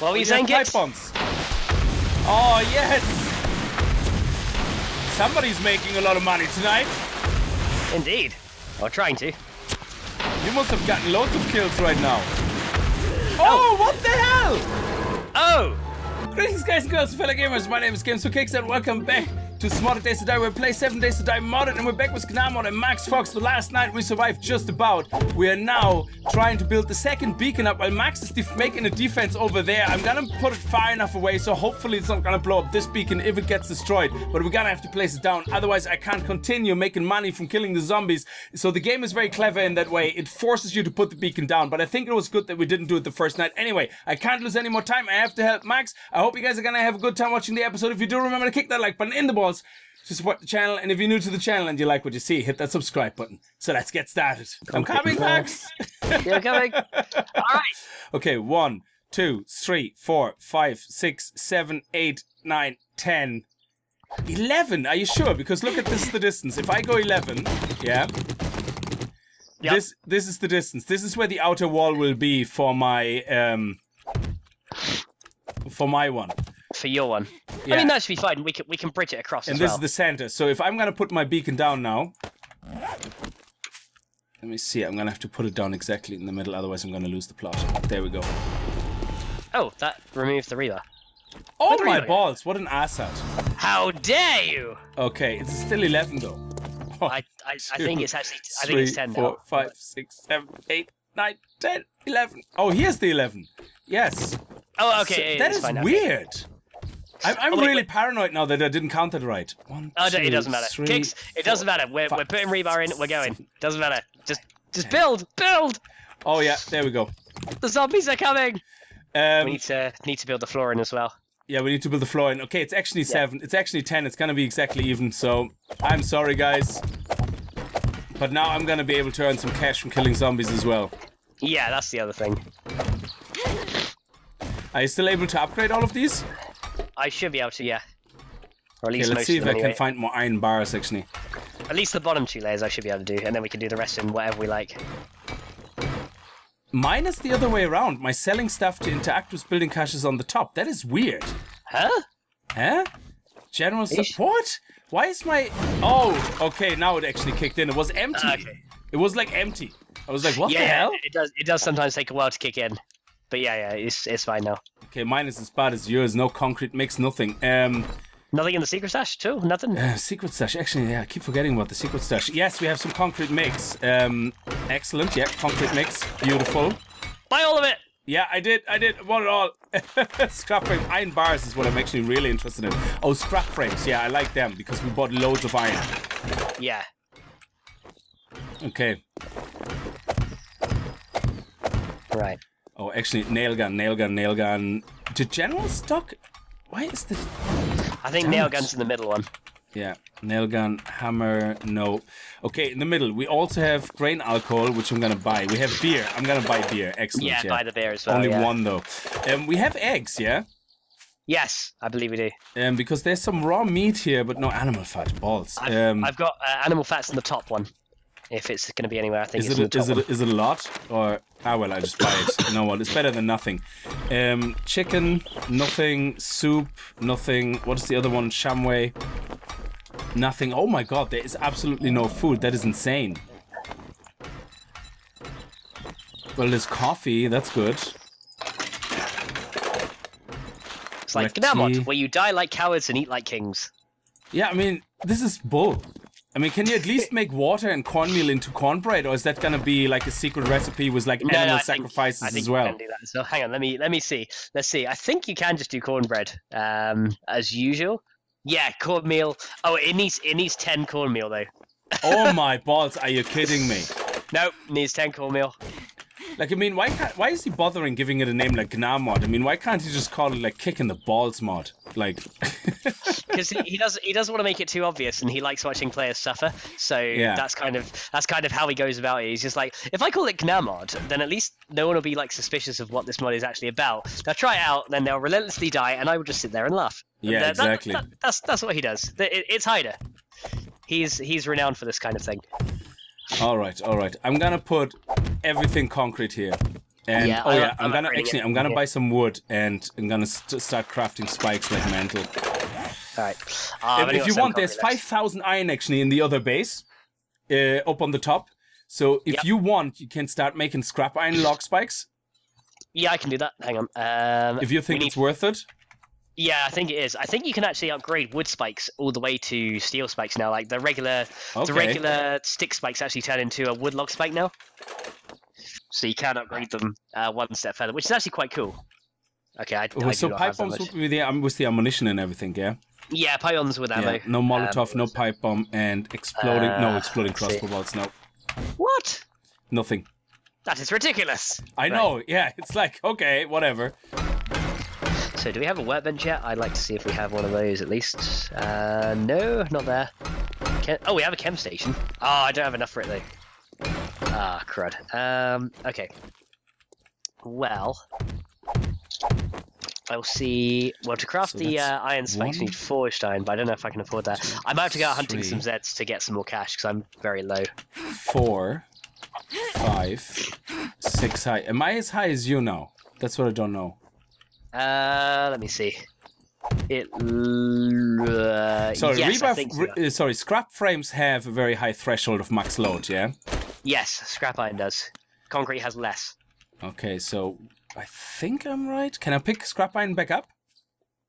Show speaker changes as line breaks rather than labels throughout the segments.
Were you
We pipe bombs. Oh yes. Somebody's making a lot of money tonight.
Indeed. Or trying to.
You must have gotten loads of kills right now. Oh, oh what the hell?
Oh!
Greetings, guys and girls, fellow gamers. My name is Games for Kicks, and welcome back to Smarter Days to Die. We play Seven Days to Die modded, and we're back with Gnamod and Max Fox. The last night we survived just about. We are now trying to build the second beacon up while Max is making a defense over there. I'm gonna put it far enough away so hopefully it's not gonna blow up this beacon if it gets destroyed. But we're gonna have to place it down, otherwise I can't continue making money from killing the zombies. So the game is very clever in that way. It forces you to put the beacon down. But I think it was good that we didn't do it the first night. Anyway, I can't lose any more time. I have to help Max. I hope you guys are gonna have a good time watching the episode. If you do, remember to kick that like button in the balls to support the channel. And if you're new to the channel and you like what you see, hit that subscribe button. So let's get started. I'm coming, Max.
You're coming. Alright.
Okay, one, two, three, four, five, six, seven, eight, nine, ten. 11, are you sure? Because look at this the distance. If I go 11, yeah,
Yep.
this this is the distance. This is where the outer wall will be for my um for my one.
For your one.
Yeah.
I mean, that should be fine. We can, we can bridge it across
and this
well.
is the center. So if I'm gonna put my beacon down now, let me see. I'm gonna have to put it down exactly in the middle, otherwise I'm gonna lose the plot. There we go.
Oh, that removed the Reaver.
Oh
What
my balls! What an asshat.
How dare you!
Okay, it's still 11 though. One,
I, I, I think it's actually. I think it's
three,
10
four,
now.
five, six, seven, eight, nine, 10, 11. Oh, here's the 11. Yes.
Oh,
So
okay.
that is
now.
I'm, I'm
Oh, wait,
really
wait.
paranoid now that I didn't count it right. One,
Oh, no, it doesn't matter.
three,
Kicks, it doesn't matter. We're,
five,
we're putting rebar in. We're going. Doesn't matter. Just just build, build.
Oh yeah, there we go.
The zombies are coming.
Um,
we need to need to build the floor in as well.
yeah, we need to build the floor in. Okay, it's actually seven. It's actually ten. It's gonna be exactly even. So I'm sorry, guys. But now I'm gonna be able to earn some cash from killing zombies as well.
Yeah, that's the other thing.
Are you still able to upgrade all of these?
I should be able to, yeah. Or at
Okay,
least
let's
most
see if I
them
can find more iron bars actually.
At least the bottom two layers I should be able to do, and then we can do the rest in whatever we like.
Mine is the other way around. My selling stuff to interact with building caches on the top. That is weird.
Huh?
Huh? General support? Why is my... Oh, okay, now it actually kicked in. It was empty.
Ah, okay.
It was like empty. I was like, what
yeah,
the hell?
it does. It does sometimes take a while to kick in, but yeah, yeah, it's it's fine now.
Okay, mine is as bad as yours. No concrete mix, nothing. Um,
Nothing in the secret stash too. Nothing.
uh, secret stash. Actually, yeah, I keep forgetting about the secret stash. Yes, we have some concrete mix. Um, excellent. Yeah, concrete mix. Beautiful.
Buy all of it.
Yeah, I did. I did. Want it all. scrap frame. Iron bars is what I'm actually really interested in. Oh, scrap frames. Yeah, I like them because we bought loads of iron.
Yeah.
Okay.
Right.
Oh, actually, nail gun, nail gun, nail gun. The general stock. Why is the?
I think
Damn
nail gun's in the middle one.
Yeah, nail gun, hammer. No. Okay, in the middle, we also have grain alcohol, which I'm gonna buy. We have beer. I'm gonna buy beer. Excellent.
Yeah,
Yeah.
buy the beer as well.
Only
yeah.
one though. Um, we have eggs. Yeah.
Yes, I believe we do.
Um, because there's some raw meat here, but no animal fat. Balls.
I've,
Um,
I've got uh, animal fats in the top one. If it's going to be anywhere, I think
Is
it's
it, a, is, it, a- is it a lot? Or, ah, well, I just buy it. you know what? It's better than nothing. Um, chicken, nothing. Soup, nothing. What is the other one? Shamway, nothing. Oh my god, there is absolutely no food. That is insane. Well, there's coffee. That's good.
It's like
black
where you die like cowards and eat like kings.
Yeah, I mean, this is bull. I mean, can you at least make water and cornmeal into cornbread, or is that gonna be like a secret recipe with like
No, no,
animal
think-
sacrifices
I think
as
you
well?
can do that. So hang on, let me let me see. Let's see. I think you can just do cornbread, um, as usual. Yeah, cornmeal. Oh, it needs it needs ten cornmeal though.
oh my balls! Are you kidding me?
Nope, needs ten cornmeal.
Like, I mean, why can't, why is he bothering giving it a name like Gnamod? I mean, why can't he just call it like Kick in the Balls mod? Like,
because he, he does he doesn't want to make it too obvious, and he likes watching players suffer. So
Yeah.
that's kind of that's kind of how he goes about it. He's just like, if I call it Gnamod, then at least no one will be like suspicious of what this mod is actually about. They'll try it out, then they'll relentlessly die, and I will just sit there and laugh.
Yeah,
that- that-
exactly.
that- that's that's what he does. It- it's Hyder. He's he's renowned for this kind of thing.
All right, all right. I'm gonna put everything concrete here. And
Yeah,
oh
I-
yeah,
I'm
I'm gonna actually. I'm gonna
Yeah.
buy some wood and I'm gonna st- start crafting spikes like mantle.
All right. Uh,
if if you want, there's five thousand iron actually in the other base, uh, up on the top. So if
Yep.
you want, you can start making scrap iron log spikes.
Yeah, I can do that. Hang on. Um,
if you think it's worth it.
Yeah, I think it is. I think you can actually upgrade wood spikes all the way to steel spikes now. Like the regular,
Okay.
the regular stick spikes actually turn into a wood log spike now. So you can upgrade them uh, one step further, which is actually quite cool. Okay, I,
Oh,
I
so
do not
pipe bombs be the um, with the ammunition and everything, yeah.
Yeah, pyons with ammo.
Yeah. No Molotov,
Um,
no pipe bomb, and exploding. no
Uh,
exploding
let's
crossbow bolts. No,
What?
nothing.
That is ridiculous.
I
Right.
know. Yeah, it's like okay, whatever.
So, do we have a workbench yet? I'd like to see if we have one of those at least. Uh, no, not there. Chem- oh, we have a chem station. Oh, I don't have enough for it though. Ah, crud. Um, okay. Well, I'll see. Well, to craft
So
the uh, iron spikes, we need forged iron, but I don't know if I can afford that. I might have to go out hunting some Zeds to get some more cash because I'm very low.
Four, five, six high. Am I as high as you now? That's what I don't know.
Uh, let me see. It. Uh,
Sorry,
yes, I
rebuff.
think so.
uh, sorry, scrap frames have a very high threshold of max load. Yeah.
Yes, scrap iron does. Concrete has less.
Okay, so I think I'm right. Can I pick scrap iron back up?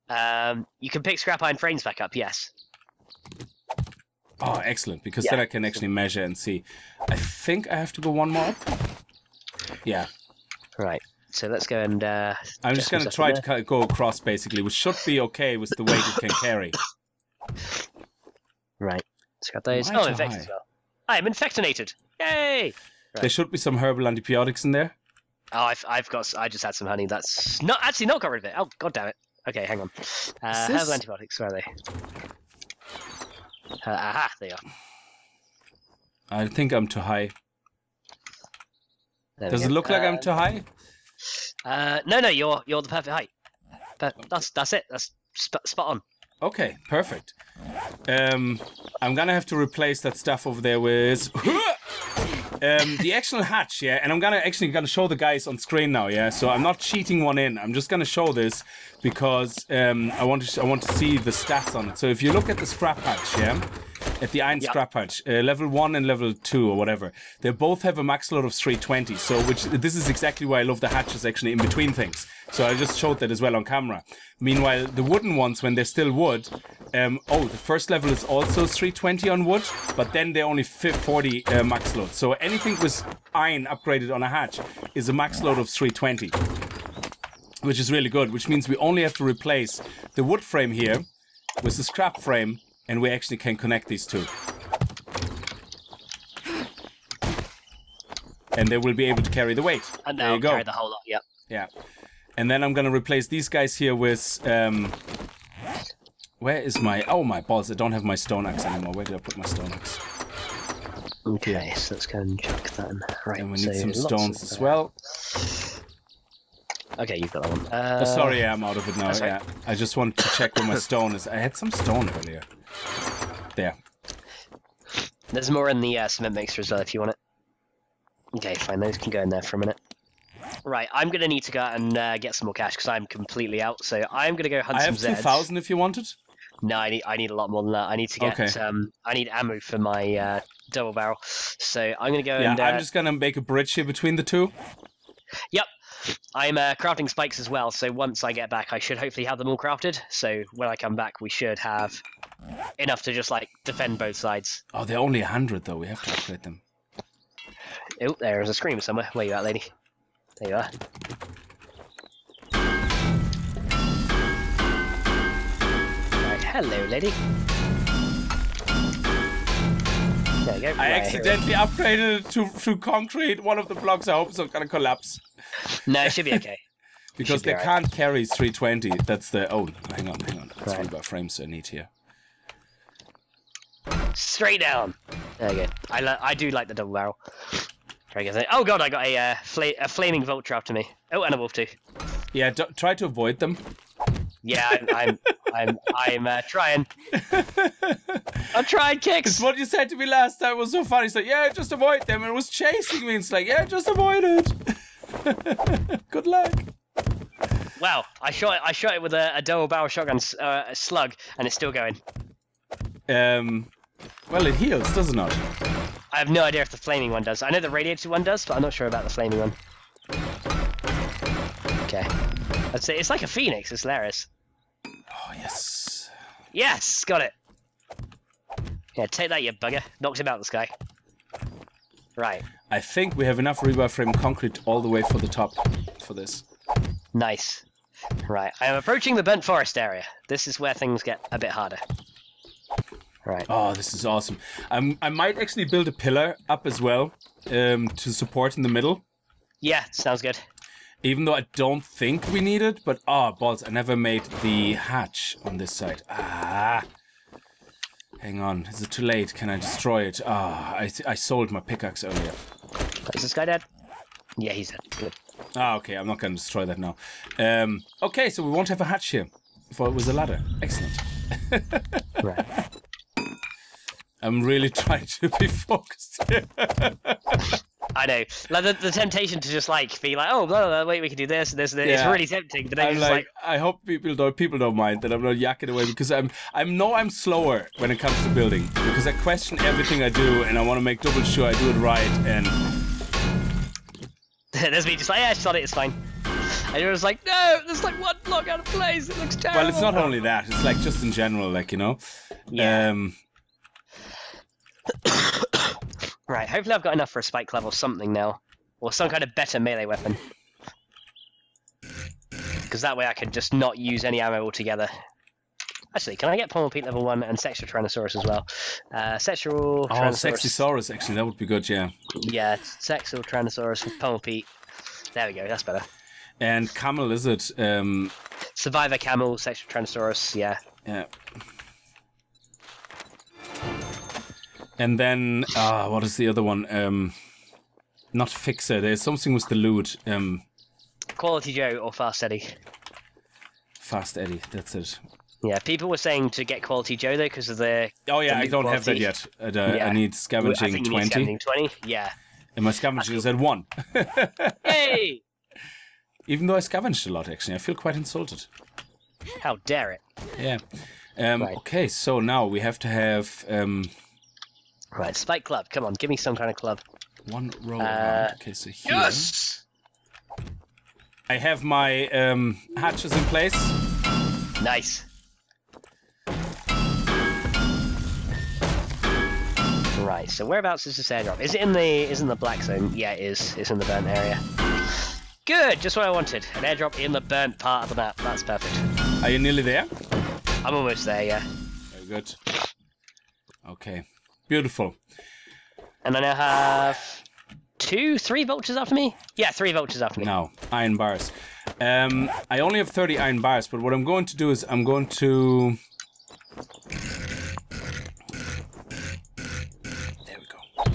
Um, you can pick scrap iron frames back up. Yes.
Oh, excellent! Because
Yeah.
then I can actually measure and see. I think I have to go one more up. Yeah,
Right. So let's go and. Uh,
I'm just gonna try to go across basically, which should be okay with the weight it can carry.
Right. Scrap those.
Why
Oh, infected as well. I am infectinated. Yay!
There should be some herbal antibiotics in there.
Oh, I've, I've got. I just had some honey. That's not actually not got rid of it. Oh, god damn it. Okay, hang on. Uh,
this-
herbal antibiotics. Where are they? Uh, aha, they are.
I think I'm too high.
There
Does it look like
Uh,
I'm too high?
Uh, no, no, you're you're the perfect height. But that's that's it. That's sp- spot on.
Okay, perfect. Um, I'm gonna have to replace that stuff over there with um, the actual hatch, yeah. And I'm gonna actually gonna show the guys on screen now, yeah. So I'm not cheating one in. I'm just gonna show this because um, I want to I want to see the stats on it. So if you look at the scrap hatch, yeah, at the iron
Yeah.
scrap hatch, uh, level one and level two or whatever, they both have a max load of 320. So which this is exactly why I love the hatches actually in between things. So I just showed that as well on camera. Meanwhile, the wooden ones, when they're still wood, um, oh, the first level is also 320 on wood, but then they're only fi- 40 uh, max load. So anything with iron upgraded on a hatch is a max load of 320, which is really good. Which means we only have to replace the wood frame here with the scrap frame, and we actually can connect these two. And they will be able to carry the weight.
And
there you go.
carry the whole lot. Yep.
Yeah. And then I'm gonna replace these guys here with um where is my oh my balls, I don't have my stone axe anymore. Where did I put my stone axe?
Okay, so let's go and chuck that in. Right.
And we
so
need some stones as well.
Okay, you've got that one.
Uh,
Uh,
sorry, I'm out of it now. Yeah. I just want to check where my stone is. I had some stone earlier. There.
There's more in the uh, cement mixer as well if you want it. Okay, fine. Those can go in there for a minute. Right, I'm gonna need to go out and uh, get some more cash because I'm completely out. So I'm gonna go hunt
I
some
have two thousand if you wanted.
No, I need I need a lot more than that. I need to get
Okay.
um I need ammo for my uh, double barrel. So I'm gonna go
Yeah,
and uh,
I'm just gonna make a bridge here between the two.
Yep. I'm uh, crafting spikes as well, so once I get back, I should hopefully have them all crafted. So when I come back, we should have enough to just like defend both sides.
Oh, they're only hundred though. We have to upgrade them.
Oh, there's a scream somewhere. Where you at, lady? There you are. Right, hello, lady. You go.
I
Right,
accidentally upgraded it to, to concrete. One of the blocks I hope is not gonna collapse.
No, it should be okay.
Because
be
they
alright.
can't carry 320. That's the. Oh, hang on, hang on. That's
Right.
rebar frames I need here.
Straight down. There you go. I I do like the double barrel. Very good. Oh god, I got a uh, fla- a flaming vulture after me. Oh, and a wolf too.
Yeah, try to avoid them.
Yeah, I'm I'm I'm, I'm uh, trying. I'm trying
It's
kicks.
what you said to me last time it was so funny. It's like, yeah, just avoid them. And it was chasing me. It's like, yeah, just avoid it. Good luck.
Wow, I shot it. I shot it with a, a double barrel shotgun uh, a slug, and it's still going.
Um, well, it heals, does it not?
I have no idea if the flaming one does. I know the radiated one does, but I'm not sure about the flaming one. Okay. That's it. It's like a phoenix. It's hilarious.
Oh, yes.
Yes, got it. Yeah, take that, you bugger. Knocked him out of the sky. Right.
I think we have enough rebar frame concrete all the way for the top for this.
Nice. Right. I am approaching the bent forest area. This is where things get a bit harder. Right.
Oh, this is awesome. Um, I might actually build a pillar up as well um, to support in the middle.
Yeah, sounds good.
Even though I don't think we need it, but ah, balls! I never made the hatch on this side. Ah, hang on. Is it too late? Can I destroy it? Ah, I I sold my pickaxe earlier.
Is this guy dead? Yeah, he's dead. Good.
Ah, okay. I'm not going to destroy that now. Um, okay, so we won't have a hatch here. If it was a ladder. Excellent.
Right.
I'm really trying to be focused here.
I know. Like the, the temptation to just like be like, oh, blah, blah, blah, wait, we can do this and this and this. It's really tempting, but then
I'm like,
like,
I hope people don't people don't mind that I'm not yakking away because I'm I'm know I'm slower when it comes to building because I question everything I do and I want to make double sure I do it right and
there's me just like, yeah, shot it, it's fine. And you're just like, no, there's like one block out of place. It looks terrible.
well it's not only that it's like just in general like you know
Yeah.
um
Right. Hopefully, I've got enough for a spike club or something now, or some kind of better melee weapon. Because that way I can just not use any ammo altogether. Actually, can I get Pummel Pete level 1 and Sexual Tyrannosaurus as well? Uh, Sexual
oh
Tyrannosaurus.
actually that would be good yeah
Yeah, Sexual Tyrannosaurus with Pummel Pete. There we go, that's better.
and camel lizard um
Survivor Camel, Sexual Tyrannosaurus, yeah.
yeah and then uh what is the other one um not fixer there's something with the loot um
Quality Joe or Fast Eddie.
fast eddie that's it
Yeah, people were saying to get Quality Joe though because of the.
Oh yeah,
The
I don't have that
quality.
yet. Uh,
Yeah.
I need scavenging
need
twenty,
scavenging 20. Yeah.
and my scavenging is at one.
Hey!
Even though I scavenged a lot, actually, I feel quite insulted.
How dare it?
Yeah. Um,
Right.
Okay, so now we have to have um,
Right, Spike Club. Come on, give me some kind of club.
one roll.
Uh.
Okay, so here
Yes!
I have my um, hatches in place.
Nice. Right, so whereabouts is this airdrop? Is it in the is in the black zone? Yeah, it is. It's in the burnt area. Good, just what I wanted. An airdrop in the burnt part of the map. That's perfect.
Are you nearly there?
I'm almost there, yeah.
Very good. Okay, beautiful.
And I now have two, three vultures after me? Yeah, three vultures after me.
Now, iron bars. Um, I only have 30 iron bars, but what I'm going to do is I'm going to... There we go.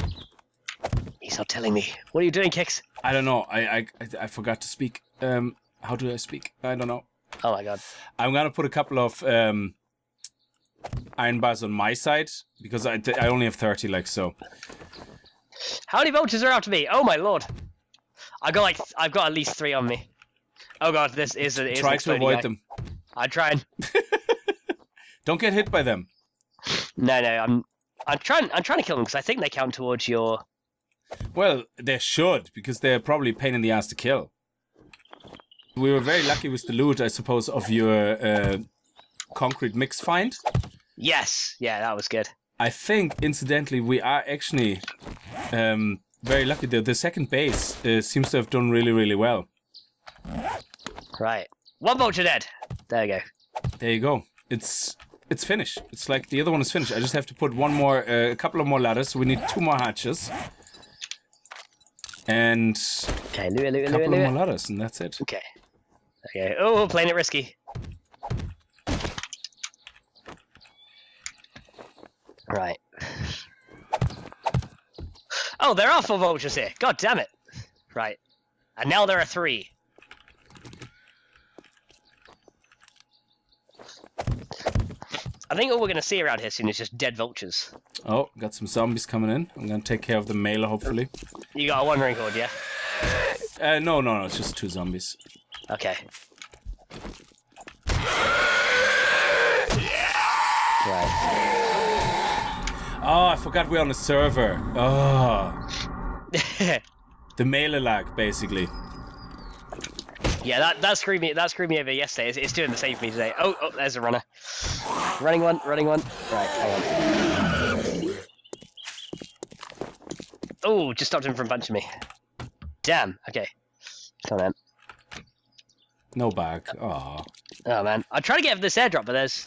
He's not telling me. What are you doing, Kicks?
I don't know. I, I, I- I forgot to speak. Um, how do I speak? I don't know.
Oh my god.
I'm gonna put a couple of um, iron bars on my side because I, I only have 30, like so.
How many vultures are after me? Oh my lord. I got like I've got at least three on me. Oh god, this is a is
Try to avoid
guy.
them.
I'm trying.
Don't get hit by them.
No, no, I'm I'm trying I'm trying to kill them because I think they count towards your
Well, they should because they're probably a pain in the ass to kill. We were very lucky with the loot, I suppose, of your uh, concrete mix find.
Yes. Yeah, that was good.
I think, incidentally, we are actually um, very lucky. The, the second base uh, seems to have done really, really well.
Right. One vulture dead. There we go.
There you go. It's it's finished. It's like the other one is finished. I just have to put one more, uh, a couple of more ladders. So we need two more hatches and
Okay,
a couple of more ladders, and that's it.
Okay. Okay. Oh, playing it risky. Right. Oh, there are four vultures here. God damn it. Right. And now there are three. I think all we're going to see around here soon is just dead vultures.
Oh, got some zombies coming in. I'm gonna take care of the male, hopefully.
You got a wandering horde, yeah?
Uh, no, no, no. It's just two zombies.
Okay. Right.
Oh, I forgot we're on a server. Oh, the melee lag, basically.
yeah, that that screwed me. That screwed me over yesterday. It's, it's doing the same for me today. Oh, oh, there's a runner. Running one, running one. Right, hang on. Oh, just stopped him from punching me. Damn. Okay. Come on.
No bag. Oh.
Oh man, I try to get this airdrop, but there's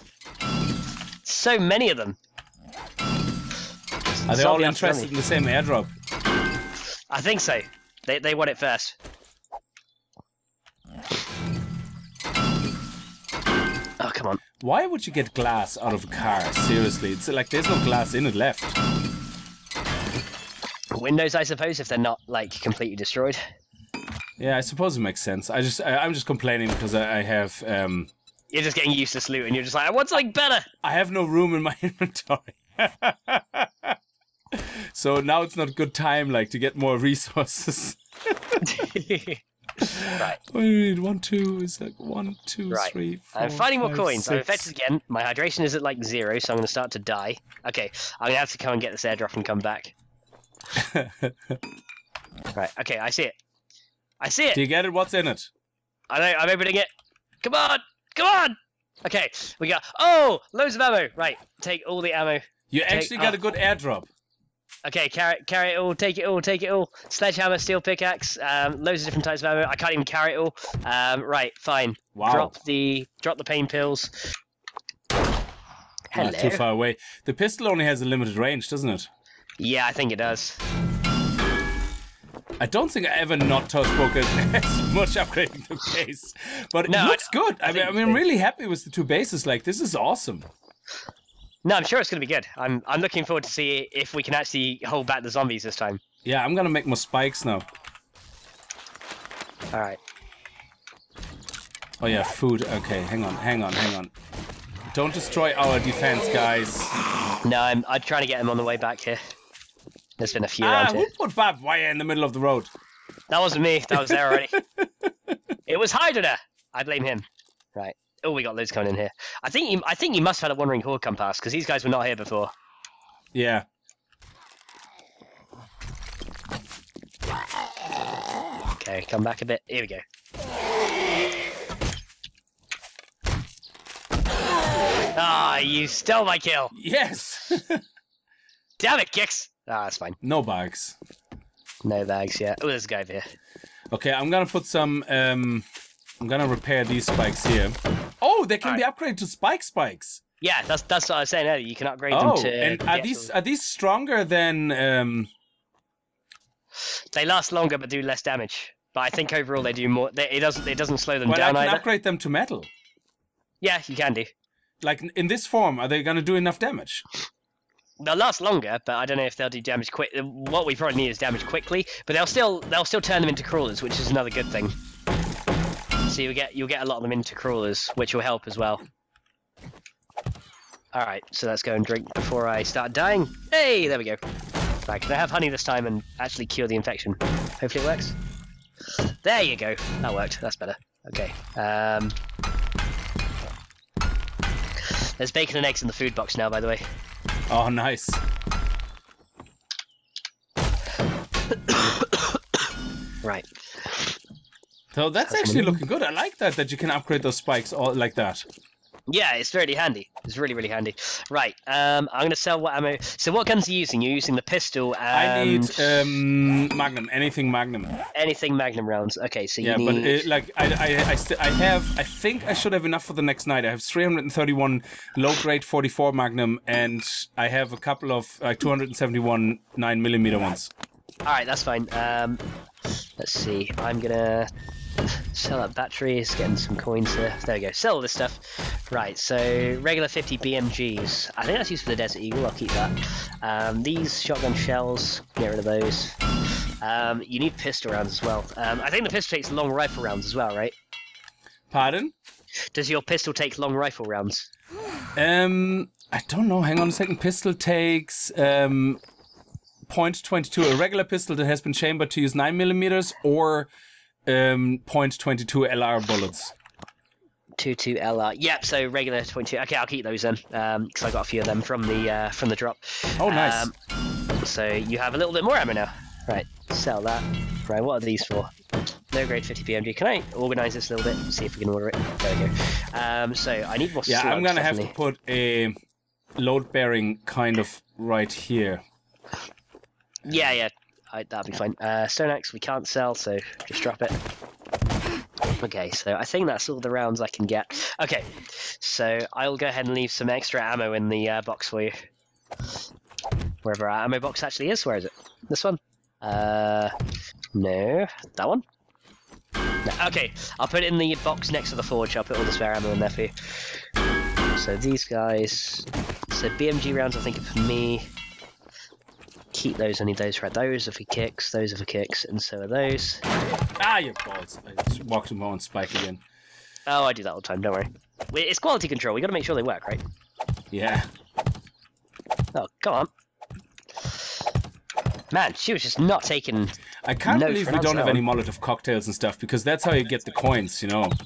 so many of them.
Are they all interested in the same airdrop?
I think so. They they want it first. Oh come on.
Why would you get glass out of a car? Seriously, it's like there's no glass in it left.
Windows, I suppose, if they're not like completely destroyed.
Yeah, I suppose it makes sense. I just, I, I'm just complaining because I, I have, um,
You're just getting useless loot, and you're just like, I want something better.
I have no room in my inventory. so now it's not a good time, like, to get more resources.
right,
What do you need? One, two, is like one, two,
Right.
three,
I'm
four,
finding more
five,
coins. I'm
six.
infected again. My hydration is at like zero, so I'm gonna start to die. Okay, I'm gonna have to come and get this airdrop and come back. right. Okay, I see it. I see it.
Do you get it? What's in it?
I know, I'm opening it. Come on! Come on! Okay, we got. Oh! Loads of ammo! Right, take all the ammo.
You actually got
oh.
a good airdrop.
Okay, carry, carry it all, take it all, take it all. Sledgehammer, steel pickaxe, um, loads of different types of ammo. I can't even carry it all. Um, right, fine.
Wow.
Drop the drop the pain pills. Hello.
Not too far away. The pistol only has a limited range, doesn't it?
Yeah, I think it does.
I don't think I ever not toast broken as much upgrading the base, but it
No, I-
looks good. I,
I
mean, I'm really happy with the two bases. Like, this is awesome.
No, I'm sure it's going to be good. I'm I'm looking forward to see if we can actually hold back the zombies this time.
Yeah, I'm gonna make more spikes now.
All right.
Oh yeah, food. Okay, hang on, hang on, hang on. Don't destroy our defense, guys.
No, I'm I'm trying to get them on the way back here. There's been a few
Ah,
around
who
here.
put barbed wire in the middle of the road?
That wasn't me. That was there already. it was Hydra. I blame him. Right. Oh, we got loads coming in here. I think you I think you must have had a wandering horde come past because these guys were not here before.
Yeah.
Okay, come back a bit. Here we go. Ah, you stole my kill.
Yes.
Damn it, Kicks. Ah, that's fine.
no bags.
No bags yeah. Oh, there's a guy over here.
Okay, I'm gonna put some. Um, I'm gonna repair these spikes here. Oh, they can be upgraded to spike spikes.
Yeah, that's that's what I was saying earlier. You can upgrade
Oh,
them to.
and
the
are
actual-
these are these stronger than? Um,
They last longer but do less damage. But I think overall they do more. They, it doesn't. It doesn't slow them
well, I
down
can
either.
upgrade them to metal.
Yeah, you can do.
Like in this form, are they gonna do enough damage?
They'll last longer, but I don't know if they'll do damage quick. What we probably need is damage quickly, but they'll still they'll still turn them into crawlers, which is another good thing. So you'll get you'll get a lot of them into crawlers, which will help as well. All right, so let's go and drink before I start dying. Hey, there we go. Right, can I have honey this time and actually cure the infection? Hopefully it works. There you go. That worked. That's better. Okay. Um, there's bacon and eggs in the food box now, by the way.
Oh, nice.
Right.
So that's
That's
actually looking good. I like that that you can upgrade those spikes all like that.
Yeah, it's really handy. It's really, really handy. Right, um, I'm going to sell what ammo. So, what guns are you using? You're using the pistol
I need um, Magnum, anything Magnum.
anything Magnum rounds. Okay, so you
Yeah,
need.
but uh, like I, I, I, st- I have, I think I should have enough for the next night. I have 331 low grade 44 Magnum, and I have a couple of like 271 nine millimeter ones.
All right, that's fine. Um, let's see. I'm gonna sell that batteries, getting some coins there. There we go. Sell all this stuff. Right. So regular 50 BMGs. I think that's used for the Desert Eagle. I'll keep that. Um, these shotgun shells. Get rid of those. Um, you need pistol rounds as well. Um, I think the pistol takes long rifle rounds as well, right?
Pardon?
Does your pistol take long rifle rounds?
Um, I don't know. Hang on a second. Pistol takes um, point twenty two. A regular pistol that has been chambered to use nine millimeters, or um, point twenty two LR bullets.
Two two LR. Yep. So regular twenty two. Okay, I'll keep those then, because I got a few of them from the uh, from the drop.
Oh, nice.
Um, so you have a little bit more ammo now. Right. Sell that. Right. What are these for? No grade 50 BMG. Can I organise this a little bit? See if we can order it. There we go. Um, so I need more.
yeah, I'm gonna have to put a load bearing kind of right here.
Yeah, yeah, I, that'll be fine. Uh, Stone Axe we can't sell, so just drop it. Okay, so I think that's all the rounds I can get. Okay, so I'll go ahead and leave some extra ammo in the uh, box for you. Wherever our ammo box actually is, where is it? This one? Uh, no, that one? No, okay, I'll put it in the box next to the forge. I'll put all the spare ammo in there for you. So these guys, so BMG rounds I think are for me keep those. I need those. Right, those are for kicks. Those are for kicks, and so are those.
Ah, your balls! I just walked him on spike again.
Oh, I do that all the time. Don't worry. It's quality control. We got to make sure they work, right?
Yeah.
Oh, come on. Man, she was just not taking.
I can't believe we don't have any Molotov cocktails and stuff because that's how you get the coins, you know.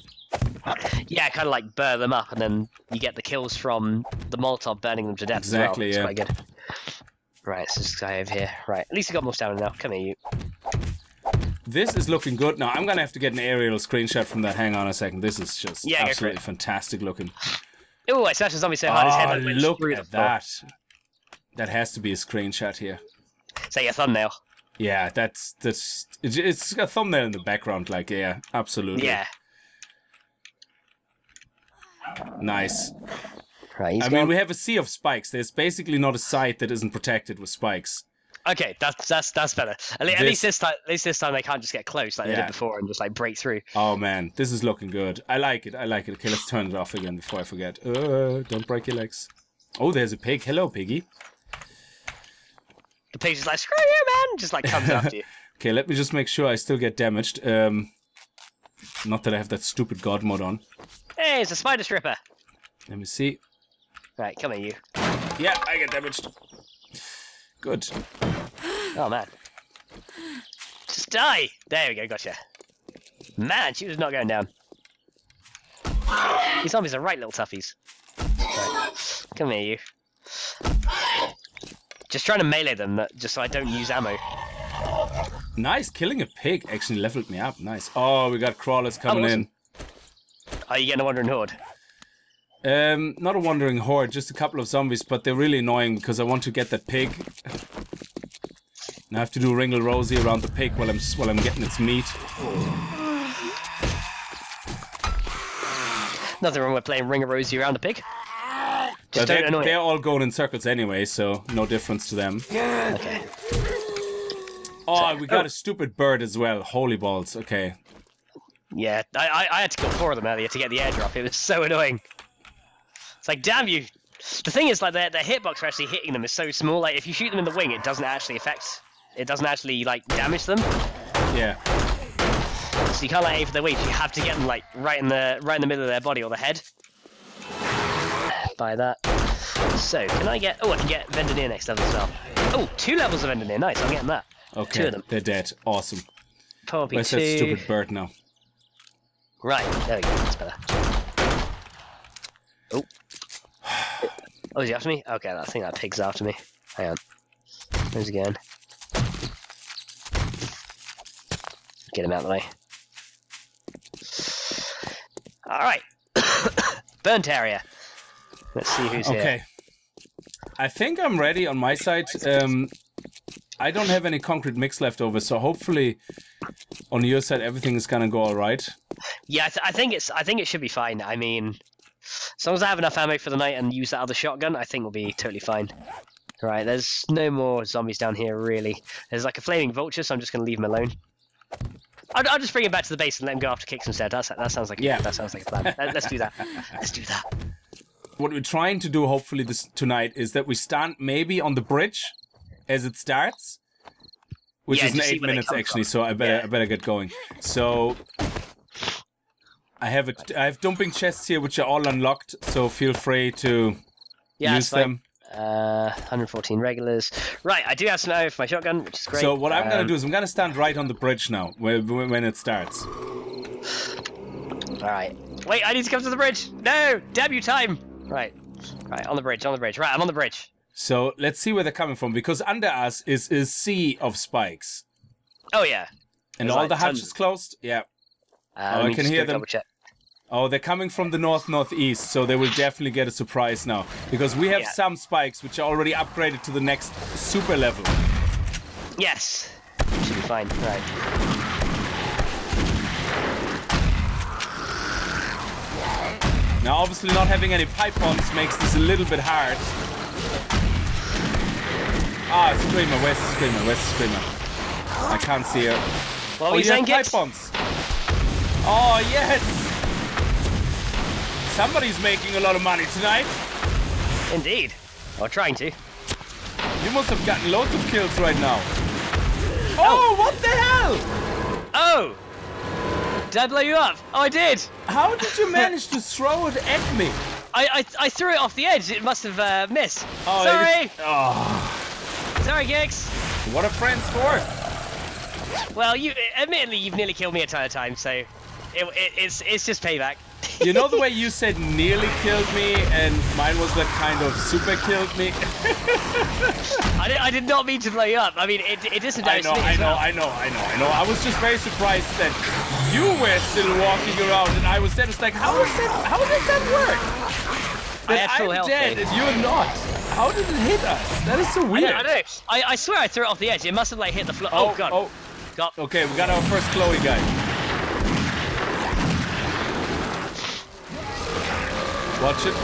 Yeah, kind of like burn them up, and then you get the kills from the Molotov burning them to death.
Exactly,
as
yeah.
Right, so this guy over here. Right, at least he got more stamina now. Come here, you.
This is looking good. Now I'm gonna have to get an aerial screenshot from that. Hang on a second. This is just
Yeah,
absolutely fantastic looking.
Oh, I smashed a zombie so hard his head like went
look at that. That has to be a screenshot here.
Say your thumbnail.
Yeah, that's that's it's, it's a thumbnail in the background. Like, yeah, absolutely.
Yeah.
Nice.
Right, he's
I mean, we have a sea of spikes. There's basically not a site that isn't protected with spikes.
Okay, that's that's that's better. At, le- at least this time, at least this time they can't just get close like they did before and just like break through.
Oh man, this is looking good. I like it. I like it. Okay, let's turn it off again before I forget. Uh, don't break your legs. Oh, there's a pig. Hello, piggy.
The pig's just like screw you, man, just like comes after you.
Okay, let me just make sure I still get damaged. Um, not that I have that stupid god mod on.
Hey, it's a spider stripper.
Let me see.
Right, come here, you.
Yeah, I get damaged. Good.
Oh man, just die. There we go, gotcha. Man, she was not going down. These zombies are right little toughies. Right. Come here, you. Just trying to melee them, just so I don't use ammo.
Nice, killing a pig actually leveled me up. Nice. Oh, we got crawlers coming oh,
awesome.
in.
Are you getting a wandering horde?
Um, not a wandering horde, just a couple of zombies, but they're really annoying because I want to get that pig. And I have to do Ringle Rosie around the pig while I'm while I'm getting its meat.
Nothing wrong with playing Ring of Rosie around a pig.
But
Just don't
they're,
annoy
they're all going in circles anyway, so no difference to them.
Okay.
Oh, we got
oh.
a stupid bird as well. Holy balls. Okay.
Yeah, I, I, I had to kill four of them earlier to get the airdrop. It was so annoying. It's like, damn you. The thing is, like, their, their hitbox for actually hitting them is so small. Like, if you shoot them in the wing, it doesn't actually affect. It doesn't actually, like, damage them.
Yeah.
So you can't, like, aim for their wings. You have to get them, like, right in the right in the middle of their body or the head. By that. So, can I get... Oh, I can get Vendanier next level as well. Oh, two levels of Vendanier. Nice, I'm getting that.
Okay.
Two of them.
They're dead. Awesome.
Probably
Where's
two.
that stupid bird now?
Right, there we go. That's better. Oh. Oh, is he after me? Okay, I think that pig's after me. Hang on. Where's again. Get him out of the way. Alright. Burnt area. Let's see who's here.
Okay. I think I'm ready on my side. Um, I don't have any concrete mix left over, so hopefully on your side everything is gonna go all right.
Yeah, I, th- I think it's. I think it should be fine. I mean, as long as I have enough ammo for the night and use that other shotgun, I think we'll be totally fine. Right, there's no more zombies down here really. There's like a flaming vulture, so I'm just gonna leave him alone. I'll, I'll just bring him back to the base and let him go after kicks instead. That's, that sounds like
Yeah.
that sounds like a plan. Let, us do that. Let's do that.
What we're trying to do, hopefully, this tonight is that we stand maybe on the bridge as it starts, which
Yeah,
is in eight minutes actually.
from.
So I better
Yeah.
I better get going. So I have a I have dumping chests here which are all unlocked. So feel free to
Yeah,
use them.
Uh, 114 regulars. Right, I do have some ammo for my shotgun, which is great.
So what I'm gonna
Um,
do is I'm gonna stand right on the bridge now when, when it starts.
All right. Wait, I need to come to the bridge. No, damn you, time. Right, right, on the bridge, on the bridge. Right, I'm on the bridge.
So let's see where they're coming from because under us is a sea of spikes
Oh yeah.
and
There's
all
like
the hatches
tons.
closed. Yeah.
Uh,
Oh, I can hear them.
check.
Oh, they're coming from the north northeast, so they will definitely get a surprise now because we have
Yeah.
some spikes which are already upgraded to the next super level.
Yes. Should be fine. Right.
Now, obviously, not having any pipe bombs makes this a little bit hard. Ah, screamer, where's the screamer? Where's the screamer? I can't see her.
What
oh,
you
have
saying,
pipe bombs. Oh, yes! Somebody's making a lot of money tonight.
Indeed. Or trying to.
You must have gotten loads of kills right now. Oh, what the hell?
Oh! Did I blow you up? Oh, I did.
How did you manage to throw it at me?
I I, I threw it off the edge. It must have uh, missed.
Oh,
Sorry.
it- Oh,
Sorry, Gix.
what are friends for?
Well, you admittedly you've nearly killed me a ton of times, so it, it, it's it's just payback.
You know the way you said nearly killed me and mine was that kind of super killed me?
I did, I did not mean to play up. I mean, it, it isn't
I know, I know, I know, I know, I know. I was just very surprised that you were still walking around and I was there just like, how is that, how does that work?
I
That
had
I'm dead and you're not. How did it hit us? That is so
I
weird.
know, I know. I, I swear I threw it off the edge. It must have like hit the floor. Oh, oh, god.
oh,
God.
okay, we got our first Chloe guy. Watch it.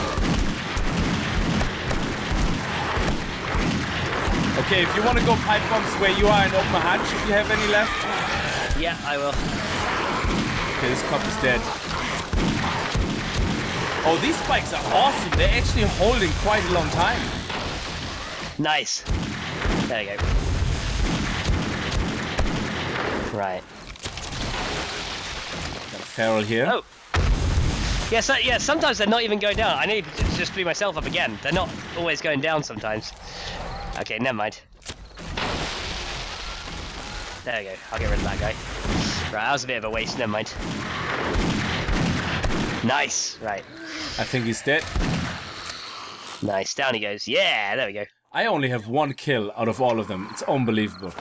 Okay, if you want to go pipe bombs where you are and open a hatch, if you have any left.
Yeah, I will.
Okay, this cop is dead. Oh, these spikes are awesome. They're actually holding quite a long time.
Nice. There you go. Right.
Got a feral here.
Oh. Yeah, so, yeah, sometimes they're not even going down. I need to just blew myself up again. They're not always going down sometimes. Okay, never mind. There we go. I'll get rid of that guy. Right, that was a bit of a waste. Never mind. Nice. Right.
I think he's dead.
Nice. Down he goes. Yeah, there we go.
I only have one kill out of all of them. It's unbelievable.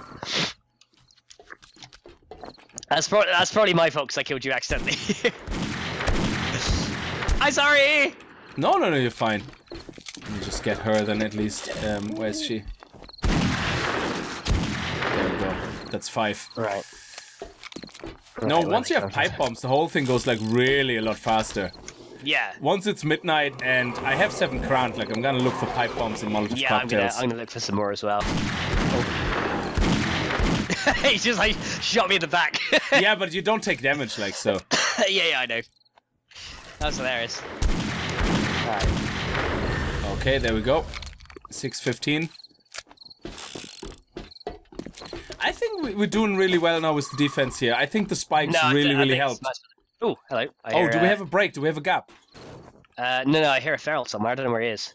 That's, pro- that's probably my fault because I killed you accidentally. I'm sorry.
No, no, no, you're fine. Let me just get her then at least. Um, where's she? There we go. That's five.
Right.
No,
Right,
once you have pipe bombs, the whole thing goes like really a lot faster.
Yeah.
Once it's midnight and I have seven crown, like I'm gonna look for pipe bombs and Molotov
Yeah, I'm gonna. I'm gonna look for some more as well. he just like shot me in the back.
yeah, but you don't take damage like so.
yeah, yeah, I know. That's hilarious. Alright.
Okay, there we go. 615. I think we- we're doing really well now with the defense here. I think the spikes
I
really, really helped.
Oh, hello. I
Oh,
hear,
do we
uh,
have a break? Do we have a gap?
Uh, no, no, I hear a feral somewhere. I don't know where he is.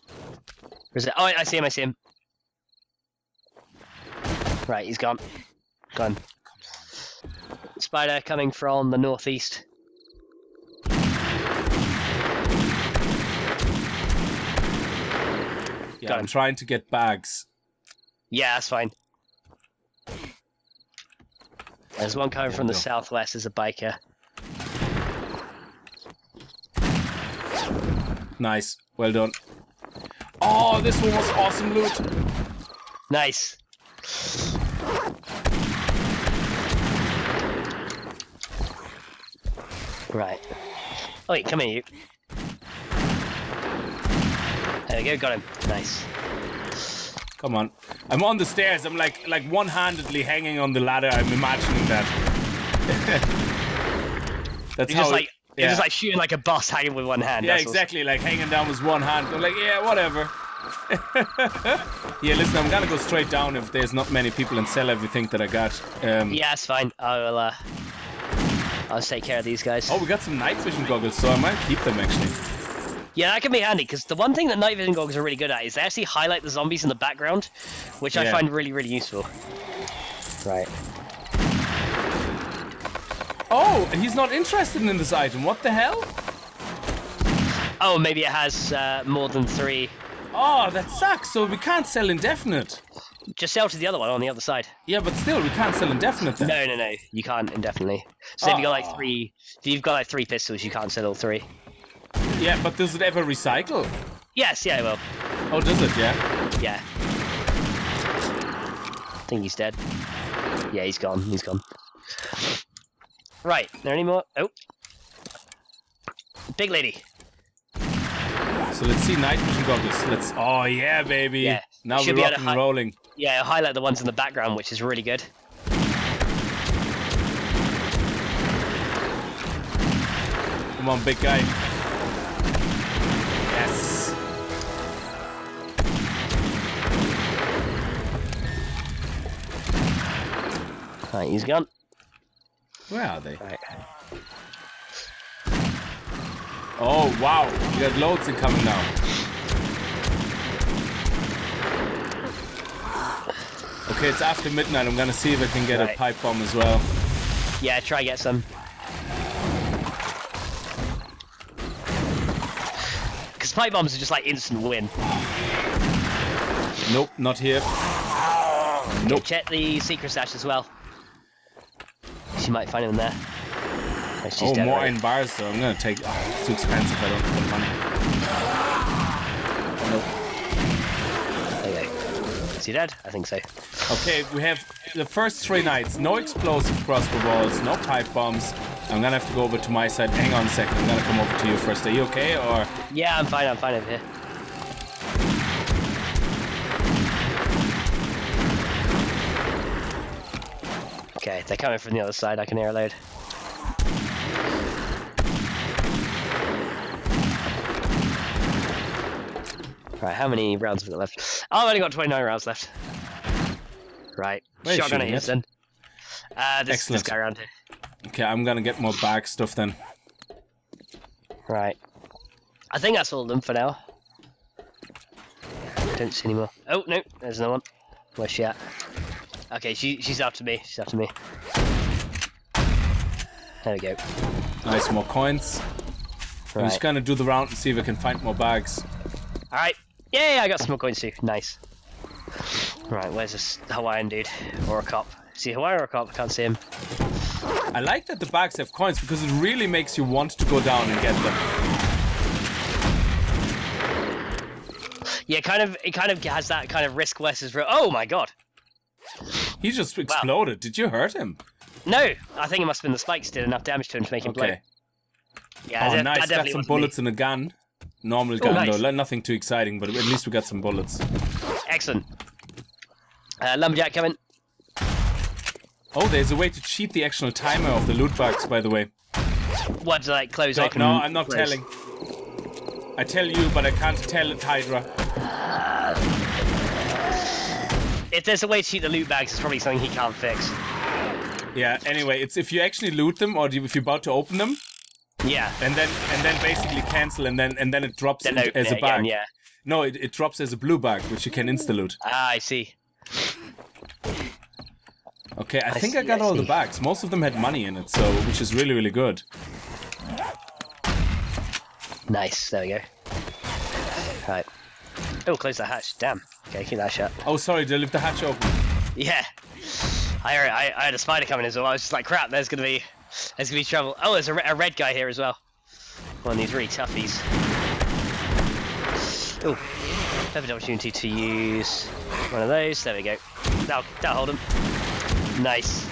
Where is it? Oh, I I see him. I see him. Right, he's gone. Gone. Spider coming from the northeast.
Yeah,
got
I'm
him.
trying to get bags.
Yeah, that's fine. There's one coming
There
from the
go.
southwest as a biker.
Nice. Well done. Oh, this one was awesome loot.
Nice. Right. Oh, wait, come here, you. There we go, got him. Nice.
Come on. I'm on the stairs. I'm like like one-handedly hanging on the ladder. I'm imagining that. That's
You're
how
just
it-
like you're just like shooting like a boss hanging with one hand.
Yeah,
that's awesome.
exactly. Like hanging down with one hand. I'm like, yeah, whatever. yeah, listen, I'm gonna go straight down if there's not many people and sell everything that I got. Um,
Yeah, it's fine. I will. Uh, I'll take care of these guys.
Oh, we got some night vision goggles, so I might keep them actually.
Yeah, that can be handy because the one thing that night vision goggles are really good at is they actually highlight the zombies in the background, which I find really, really useful. Right.
Oh, he's not interested in this item. What the hell?
Oh, maybe it has uh, more than three.
Oh, that sucks. So we can't sell indefinite.
Just sell to the other one on the other side.
Yeah, but still, we can't sell indefinite then.
No, no, no. You can't indefinitely. So if you got like three, if you've got like three pistols, you can't sell all three.
Yeah, but does it ever recycle?
Yes, yeah, well,
Oh, does it? Yeah.
yeah. I think he's dead. Yeah, he's gone. He's gone. Right. There any more? Oh. Big lady.
So let's see night vision goggles. Let's. Oh yeah, baby.
Yeah.
Now
Should
we're
be able to
rocking and rolling.
Yeah, it'll highlight the ones in the background, which is really good.
Come on, big guy. Yes.
Right, he's gone.
Where are they?
Right.
Oh wow, You got loads incoming now. Okay, it's after midnight. I'm gonna see if I can get a pipe bomb as well.
Yeah, try get some. Pipe bombs are just like instant win.
Nope, not here. Nope.
Check the secret stash as well. She might find him there. Oh, she's
Oh, more iron bars though. I'm gonna take. Oh, it's too expensive. I don't have the money. Nope.
Go. Is he dead? I think so.
Okay, we have the first three nights. No explosive crossbow balls, no pipe bombs. I'm gonna have to go over to my side. Hang on a second. I'm gonna come over to you first. Are you okay? Or
Yeah, I'm fine. I'm fine over here. Okay, they're coming from the other side. I can hear a load. Right, how many rounds have we got left? Oh, I've only got 29 rounds left. Right,
Where
shotgun
shooting
it is
it?
then. Uh, this, this guy around here.
Okay, I'm gonna get more bag stuff then.
Right. I think that's all of them for now. Don't see any more. Oh, no, there's no one. Where's she at? Okay, she, she's after me. She's after me. There we go.
Nice, more coins. I'm
Right.
just gonna do the round and see if I can find more bags.
Alright. Yay, I got some more coins too. Nice. Right, where's this Hawaiian dude? Or a cop? See Hawaiian or a cop? I can't see him.
I like that the bags have coins because it really makes you want to go down and get them.
Yeah, kind of. It kind of has that kind of risk versus. Oh my god.
He just exploded. Did you hurt him?
No, I think it must have been the spikes did enough damage to him to make him blow.
Okay.
Yeah,
Oh,
that- that
nice. Got some
me.
bullets and a gun. Normal
Oh,
gun
nice.
though. Nothing too exciting, but at least we got some bullets.
Excellent. Uh, lumberjack coming.
Oh, there's a way to cheat the actual timer of the loot box, by the way.
What to like close
No,
open?
no, I'm not
close?
telling. I tell you, but I can't tell it, Hydra.
If there's a way to cheat the loot bags, it's probably something he can't fix.
Yeah. Anyway, it's if you actually loot them or if you're about to open them,
Yeah.
and then and then basically cancel, and then and then it drops
Then
as a bag.
again, yeah.
No, it, it drops as a blue bag, which you can insta loot.
Ah, I see.
Okay, I,
I
think I got
I
all the bags. Most of them had money in it, so which is really really good.
Nice. There we go. Right. Oh, close the hatch. Damn. Okay, keep that shut.
Oh, sorry, did I leave the hatch open?
Yeah. I heard, I, I had a spider coming as well. I was just like, crap. There's gonna be, there's gonna be trouble. Oh, there's a, re- a red guy here as well. One of these really toughies. Oh, perfect opportunity to use one of those. There we go. That'll, that'll hold him. Nice.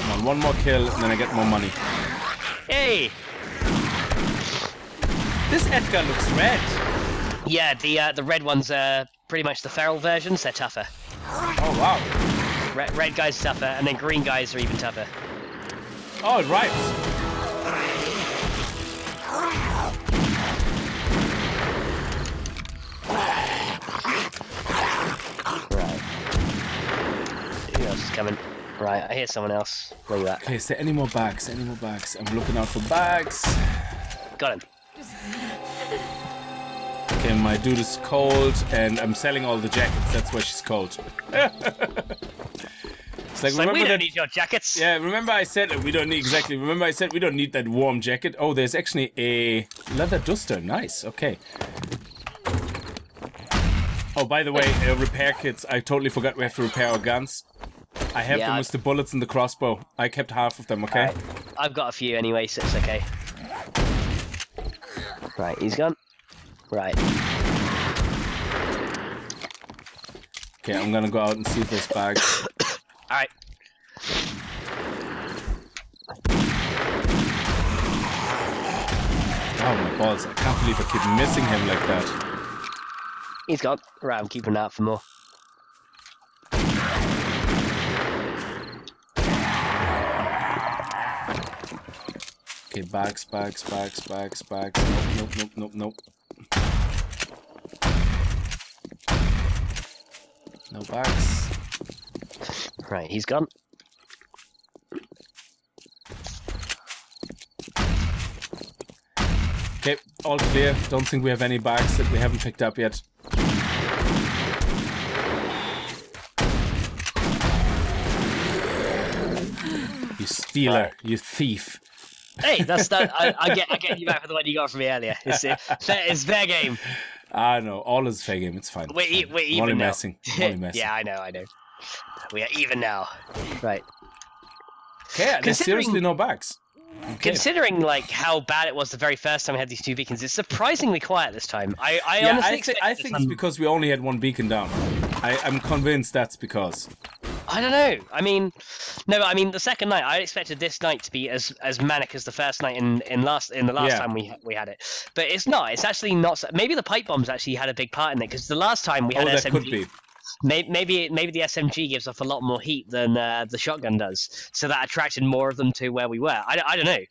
Come on, one more kill, and then I get more money.
Hey.
This Edgar looks red.
Yeah, the uh, the red ones are pretty much the feral versions. They're tougher.
Oh wow.
Red, red guys tougher, and then green guys are even tougher.
Oh, right.
Right. Else is coming? Right, I hear someone else. Where you at?
Okay, is there any more bags? Any more bags? I'm looking out for bags.
Got him.
Okay, my dude is cold, and I'm selling all the jackets. That's why she's cold. it's like,
like, we
remember
don't
that?
need your jackets.
Yeah, remember I said we don't need exactly. Remember I said we don't need that warm jacket. Oh, there's actually a leather duster. Nice. Okay. Oh, by the way, uh, repair kits. I totally forgot we have to repair our guns. I have
Yeah,
them with the bullets and the crossbow. I kept half of them. Okay.
Alright. I've got a few anyway, so it's okay. Right, he's gone. Right.
Okay, I'm gonna go out and see if there's bags.
Alright.
Oh my balls! I can't believe I keep missing him like that.
He's gone. Right, I'm keeping out for more.
Okay, bags, bags, bags, bags, bags. Nope, nope, nope, nope, nope. No bags.
Right, he's gone.
Okay, all clear. Don't think we have any bags that we haven't picked up yet. You stealer, you thief.
Hey, that's that. I, I get, I get you back for the one you got from me earlier. It's, uh, fair, it's fair game.
Ah, know all is fair game. It's fine.
We're,
it's fine.
we're even
only
now.
messing. Only messing.
yeah, I know, I know. We are even now. Right.
Okay, there's seriously no bags. Okay.
Considering like how bad it was the very first time we had these two beacons, it's surprisingly quiet this time. I, I
yeah,
honestly
I,
expected
I think it's because we only had one beacon down. I, I'm convinced that's because.
I don't know. I mean, no, I mean the second night. I expected this night to be as as manic as the first night in in last in the last
Yeah.
time we we had it, but it's not. It's actually not. Maybe the pipe bombs actually had a big part in it because the last time we
Oh,
had
that
SMG,
could be.
May, maybe maybe the SMG gives off a lot more heat than uh, the shotgun does, so that attracted more of them to where we were. I, don't- I don't know.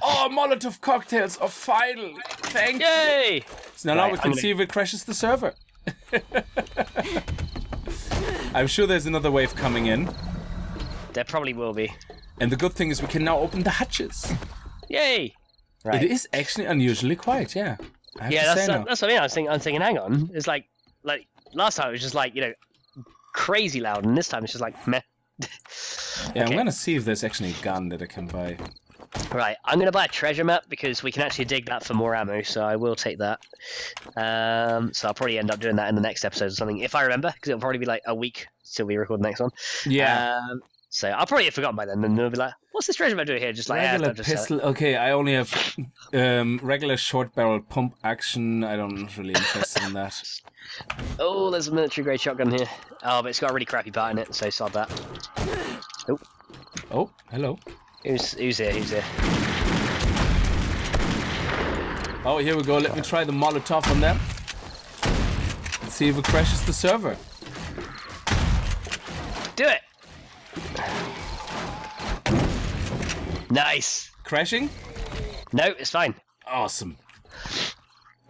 Oh, Molotov cocktails! Oh, finally! Thank you.
Yay!
So now, now we can
gonna-
see if it crashes the server. I'm sure there's another wave coming in.
There probably will be.
And the good thing is we can now open the hatches.
Yay! Right.
It is actually unusually quiet, yeah. I have
yeah,
to
that's
say
uh, that's what I mean. I was thinking, I'm thinking, hang on. It's like like last time it was just like you know crazy loud, and this time it's just like meh.
Yeah, I'm gonna see if there's actually a gun that I can buy.
Right, I'm gonna buy a treasure map because we can actually dig that for more ammo. So I will take that. Um, so I'll probably end up doing that in the next episode or something if I remember, because it'll probably be like a week till we record the next one.
Yeah.
Um, so I'll probably have forgotten by then, and then they'll be like, "What's this treasure map doing here?" Just like, yeah,
regular
just
pistol. Okay, I only have um, regular short barrel pump action. I don't really interested in that.
Oh, there's a military grade shotgun here. Oh, but it's got a really crappy part in it, so sod that.
Oh, hello.
Who's who's here? Who's here?
Oh, here we go. Let me try the Molotov on them. Let's see if it crashes the server.
Do it. Nice.
Crashing?
No, it's fine.
Awesome.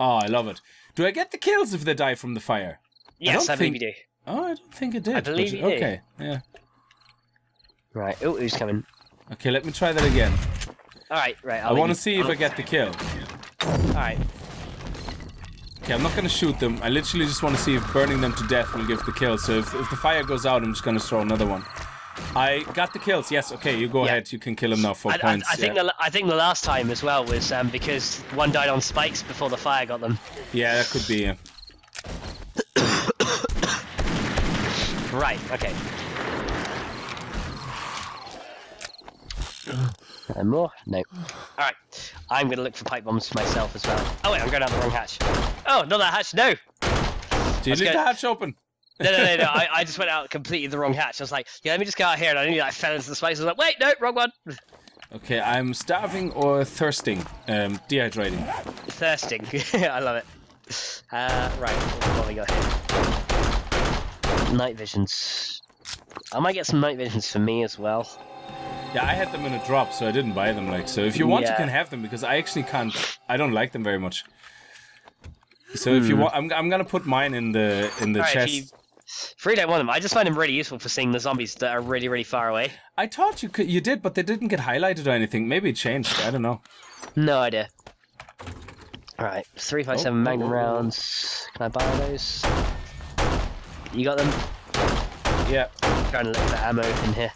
Oh, I love it. Do I get the kills if they die from the fire?
Yes,
don't
I, believe you do.
Oh, I don't think it did.
I believe
but
you do.
Okay, yeah.
Right. Oh, who's coming?
Okay, let me try that again.
All right, right.
I want to see if I get the kill.
All right.
Okay, I'm not gonna shoot them. I literally just want to see if burning them to death will give the kill. So if, if the fire goes out, I'm just gonna throw another one. I got the kills. Yes. Okay, you go
Yeah.
ahead. You can kill him now. Four
I, I,
points.
I think
yeah.
the I think the last time as well was um, because one died on spikes before the fire got them.
yeah, that could be. Uh,
Right. Okay. And more? No. All right. I'm gonna look for pipe bombs myself as well. Oh wait, I'm going out the wrong hatch. Oh, not that hatch. No.
do you
Let's
leave the hatch open?
No, no, no, no. I, I just went out completely the wrong hatch. I was like, yeah, let me just go out here, and I nearly like fell into the spikes. I was like, wait, no, wrong one.
Okay, I'm starving or thirsting. Um, dehydrating.
Thirsting. I love it. Uh, right, what have we got here? Night visions. I might get some night visions for me as well.
Yeah, I had them in a drop, so I didn't buy them. Like, so if you want, you can have them because I actually can't. I don't like them very much. So if you want, I'm, I'm gonna put mine in the in the
Hmm. Alright, if
chest.
you- Free don't want them. I just find them really useful for seeing the zombies that are really, really far away.
I thought you could, you did, but they didn't get highlighted or anything. Maybe it changed. I don't know.
No idea. Alright, 357
Oh,
Magnum
oh, oh, oh.
rounds. Can I buy those? You got them?
Yeah.
trying to look for ammo in here.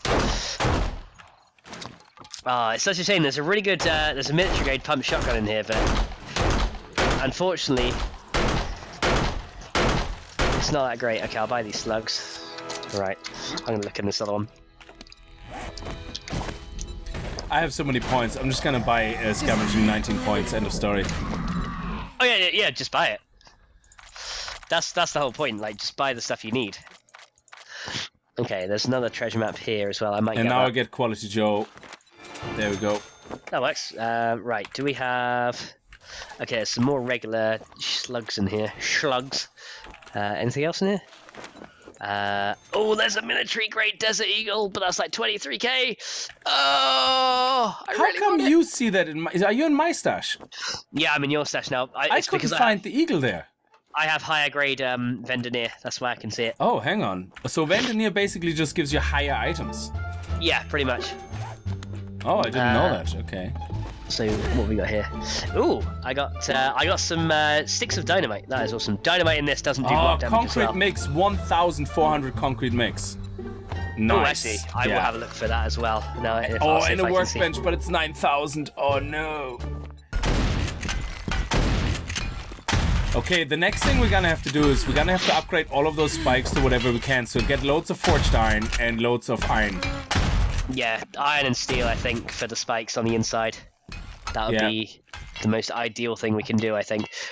Ah, it's such a shame. There's a really good, uh, there's a military grade pump shotgun in here, but unfortunately, it's not that great. Okay, I'll buy these slugs. Right, I'm gonna look in this other one.
I have so many points. I'm just gonna buy uh, scavenging 19 points. End of story.
Oh yeah, yeah, yeah, just buy it. That's that's the whole point. Like, just buy the stuff you need. Okay, there's another treasure map here as well. I might
And now
that.
I get quality Joe. There we go.
That works. Uh, right, do we have... Okay, there's some more regular slugs in here. Slugs. Uh, anything else in here? Uh, oh, there's a military grade Desert Eagle, but that's like 23k. Oh, I
How
really
come you see that in my? Are you in my stash?
Yeah, I'm in your stash now. I,
I couldn't find the eagle there.
I, I have higher grade um, That's why I can see it.
Oh, hang on. So Vanderneer basically just gives you higher items.
Yeah, pretty much.
Oh, I didn't know
Uh,
that. Okay.
So what have we got here? Ooh, I got uh, I got some uh, sticks of dynamite. That is awesome. Dynamite in this doesn't do
Oh,
block damage as
concrete
well.
mix 1,400 concrete mix. Nice.
I see. I will have a look for that as well. Now, if,
Oh,
I'll see
and
if
a
I can see.
workbench, but it's 9,000. Oh no. Okay, the next thing we're gonna have to do is we're gonna have to upgrade all of those spikes to whatever we can. So get loads of forged iron and loads of iron.
Yeah, iron and steel, I think, for the spikes on the inside. That would
Yeah.
be the most ideal thing we can do, I think.